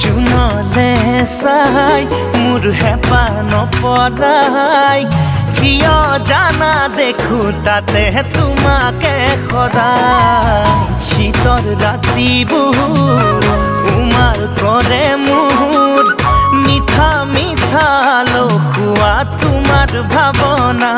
জুনলে চাই মোৰ হেঁপা নপৰাই কিয় জানা দেখো তাতে তোমাকে সদায় শীতৰ ৰাতিবোৰ উমাল কৰে মোৰ মিঠা মিঠা লখোৱা তোমাৰ ভাৱনা